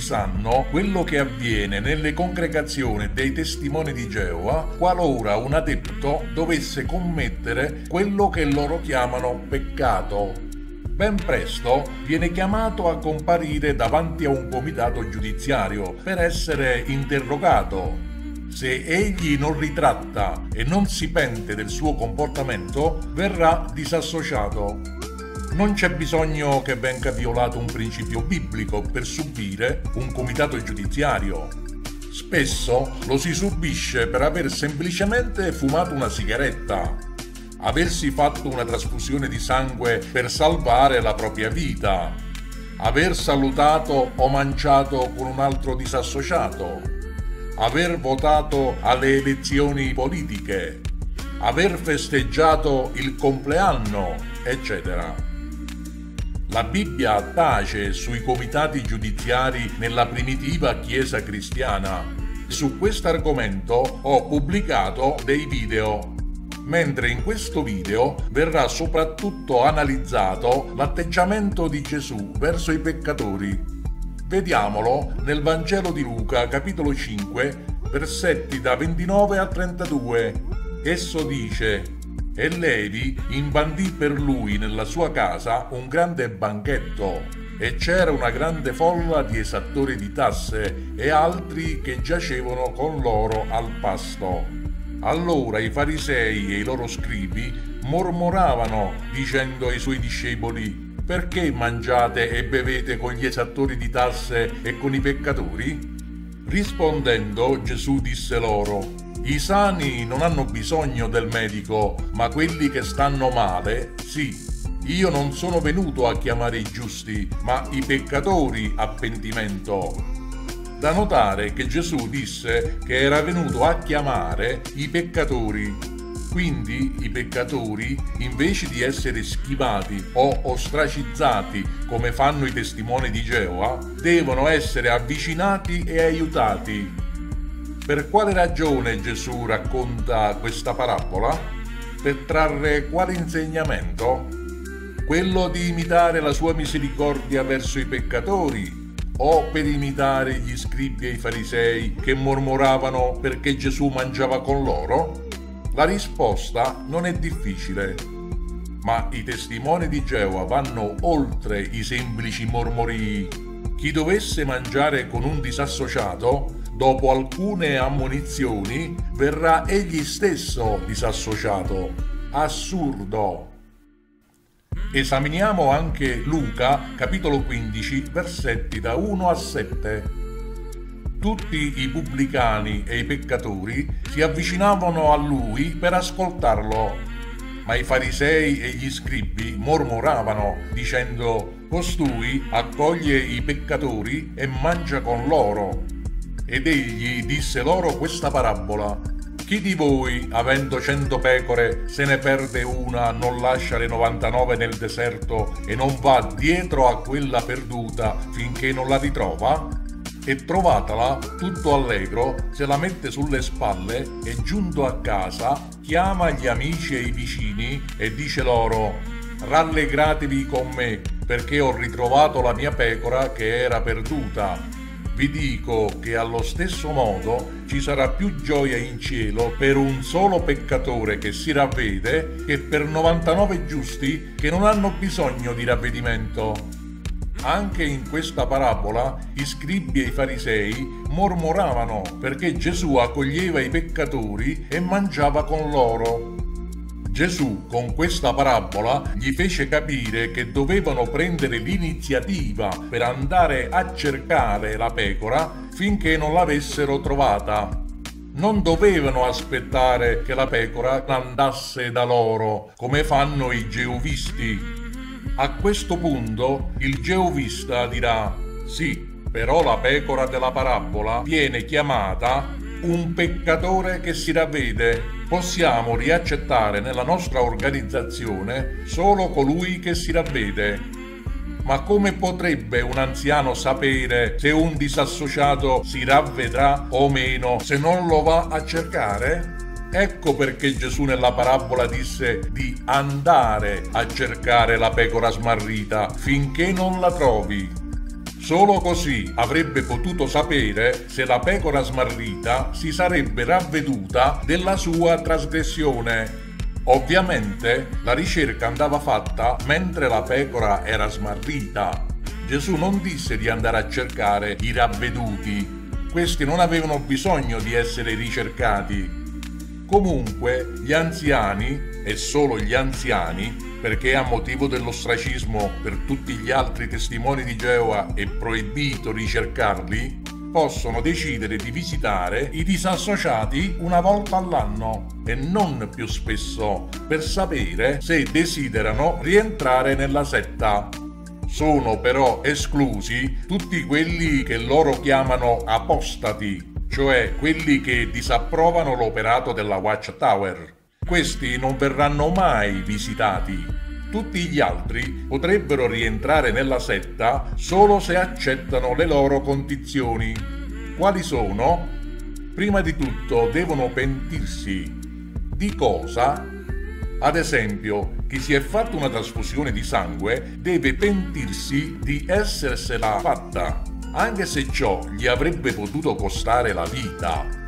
sanno quello che avviene nelle congregazioni dei testimoni di Geova qualora un adepto dovesse commettere quello che loro chiamano peccato. Ben presto viene chiamato a comparire davanti a un comitato giudiziario per essere interrogato. Se egli non ritratta e non si pente del suo comportamento, verrà disassociato non c'è bisogno che venga violato un principio biblico per subire un comitato giudiziario. Spesso lo si subisce per aver semplicemente fumato una sigaretta, aversi fatto una trasfusione di sangue per salvare la propria vita, aver salutato o mangiato con un altro disassociato, aver votato alle elezioni politiche, aver festeggiato il compleanno, eccetera. La Bibbia tace sui comitati giudiziari nella primitiva Chiesa cristiana. Su questo argomento ho pubblicato dei video, mentre in questo video verrà soprattutto analizzato l'atteggiamento di Gesù verso i peccatori. Vediamolo nel Vangelo di Luca, capitolo 5, versetti da 29 a 32. Esso dice e Levi imbandì per lui nella sua casa un grande banchetto e c'era una grande folla di esattori di tasse e altri che giacevano con loro al pasto. Allora i farisei e i loro scribi mormoravano dicendo ai suoi discepoli perché mangiate e bevete con gli esattori di tasse e con i peccatori? Rispondendo Gesù disse loro i sani non hanno bisogno del medico, ma quelli che stanno male, sì. Io non sono venuto a chiamare i giusti, ma i peccatori a pentimento. Da notare che Gesù disse che era venuto a chiamare i peccatori. Quindi i peccatori, invece di essere schivati o ostracizzati come fanno i testimoni di Geova, devono essere avvicinati e aiutati per quale ragione Gesù racconta questa parabola? Per trarre quale insegnamento? Quello di imitare la sua misericordia verso i peccatori o per imitare gli scribi e i farisei che mormoravano perché Gesù mangiava con loro? La risposta non è difficile, ma i testimoni di Geova vanno oltre i semplici mormorii. Chi dovesse mangiare con un disassociato dopo alcune ammonizioni, verrà egli stesso disassociato. Assurdo. Esaminiamo anche Luca, capitolo 15, versetti da 1 a 7. Tutti i pubblicani e i peccatori si avvicinavano a lui per ascoltarlo, ma i farisei e gli scribi mormoravano dicendo Costui accoglie i peccatori e mangia con loro. Ed egli disse loro questa parabola. Chi di voi, avendo cento pecore, se ne perde una, non lascia le 99 nel deserto e non va dietro a quella perduta finché non la ritrova? E trovatela, tutto allegro, se la mette sulle spalle e giunto a casa chiama gli amici e i vicini e dice loro rallegratevi con me perché ho ritrovato la mia pecora che era perduta vi dico che allo stesso modo ci sarà più gioia in cielo per un solo peccatore che si ravvede che per 99 giusti che non hanno bisogno di ravvedimento. Anche in questa parabola i scribi e i farisei mormoravano perché Gesù accoglieva i peccatori e mangiava con loro. Gesù con questa parabola gli fece capire che dovevano prendere l'iniziativa per andare a cercare la pecora finché non l'avessero trovata. Non dovevano aspettare che la pecora andasse da loro, come fanno i geovisti. A questo punto il geovista dirà, sì, però la pecora della parabola viene chiamata un peccatore che si ravvede possiamo riaccettare nella nostra organizzazione solo colui che si ravvede. Ma come potrebbe un anziano sapere se un disassociato si ravvedrà o meno se non lo va a cercare? Ecco perché Gesù nella parabola disse di andare a cercare la pecora smarrita finché non la trovi. Solo così avrebbe potuto sapere se la pecora smarrita si sarebbe ravveduta della sua trasgressione. Ovviamente la ricerca andava fatta mentre la pecora era smarrita. Gesù non disse di andare a cercare i ravveduti. Questi non avevano bisogno di essere ricercati. Comunque gli anziani, e solo gli anziani, perché a motivo dell'ostracismo per tutti gli altri testimoni di Geova è proibito ricercarli, possono decidere di visitare i disassociati una volta all'anno e non più spesso per sapere se desiderano rientrare nella setta. Sono però esclusi tutti quelli che loro chiamano apostati, cioè quelli che disapprovano l'operato della Watchtower. Questi non verranno mai visitati. Tutti gli altri potrebbero rientrare nella setta solo se accettano le loro condizioni. Quali sono? Prima di tutto devono pentirsi. Di cosa? Ad esempio, chi si è fatto una trasfusione di sangue deve pentirsi di essersela fatta, anche se ciò gli avrebbe potuto costare la vita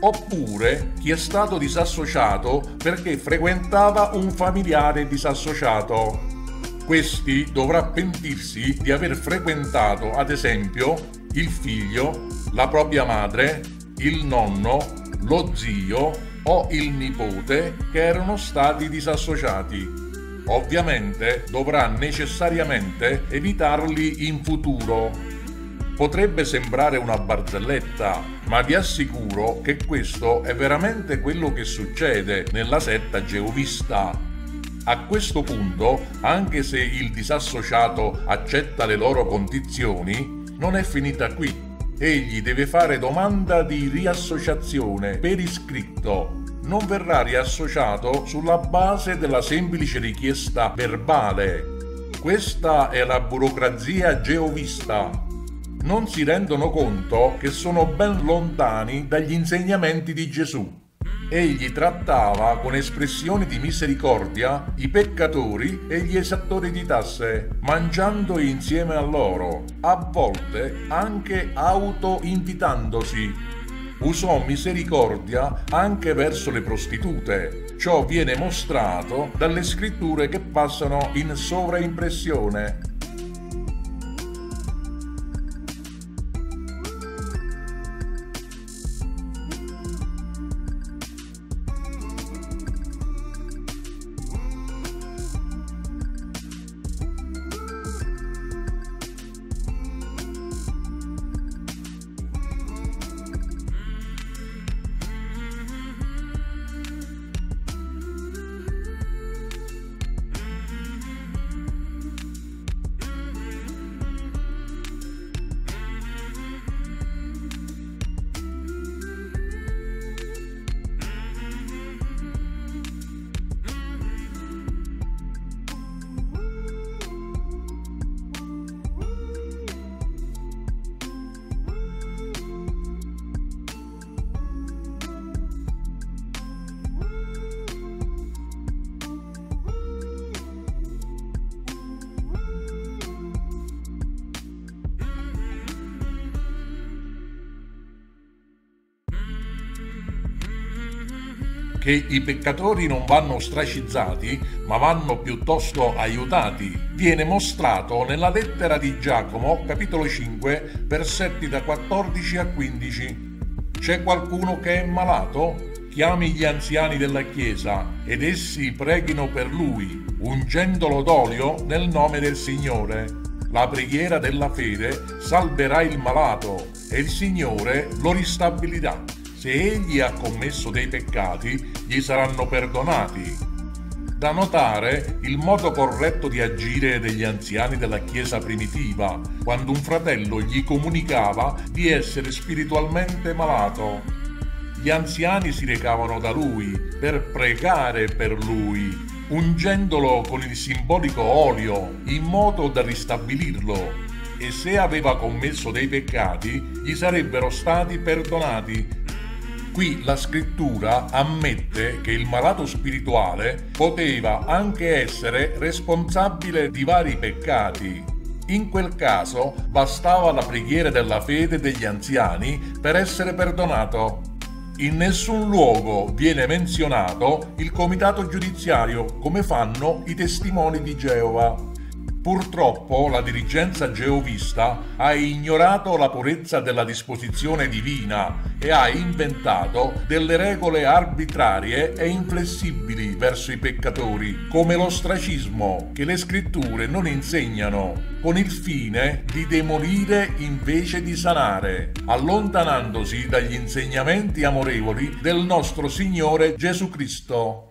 oppure chi è stato disassociato perché frequentava un familiare disassociato. Questi dovrà pentirsi di aver frequentato, ad esempio, il figlio, la propria madre, il nonno, lo zio o il nipote che erano stati disassociati. Ovviamente dovrà necessariamente evitarli in futuro Potrebbe sembrare una barzelletta, ma vi assicuro che questo è veramente quello che succede nella setta geovista. A questo punto, anche se il disassociato accetta le loro condizioni, non è finita qui. Egli deve fare domanda di riassociazione per iscritto. Non verrà riassociato sulla base della semplice richiesta verbale. Questa è la burocrazia geovista non si rendono conto che sono ben lontani dagli insegnamenti di Gesù. Egli trattava con espressioni di misericordia i peccatori e gli esattori di tasse, mangiando insieme a loro, a volte anche auto-invitandosi. Usò misericordia anche verso le prostitute. Ciò viene mostrato dalle scritture che passano in sovraimpressione che i peccatori non vanno ostracizzati, ma vanno piuttosto aiutati, viene mostrato nella lettera di Giacomo, capitolo 5, versetti da 14 a 15. C'è qualcuno che è malato? Chiami gli anziani della Chiesa ed essi preghino per lui, ungendolo d'olio nel nome del Signore. La preghiera della fede salverà il malato e il Signore lo ristabilirà se egli ha commesso dei peccati, gli saranno perdonati. Da notare il modo corretto di agire degli anziani della Chiesa primitiva, quando un fratello gli comunicava di essere spiritualmente malato. Gli anziani si recavano da lui per pregare per lui, ungendolo con il simbolico olio in modo da ristabilirlo e se aveva commesso dei peccati gli sarebbero stati perdonati Qui la scrittura ammette che il malato spirituale poteva anche essere responsabile di vari peccati. In quel caso bastava la preghiera della fede degli anziani per essere perdonato. In nessun luogo viene menzionato il comitato giudiziario come fanno i testimoni di Geova. Purtroppo la dirigenza geovista ha ignorato la purezza della disposizione divina e ha inventato delle regole arbitrarie e inflessibili verso i peccatori, come l'ostracismo che le scritture non insegnano, con il fine di demolire invece di sanare, allontanandosi dagli insegnamenti amorevoli del nostro Signore Gesù Cristo.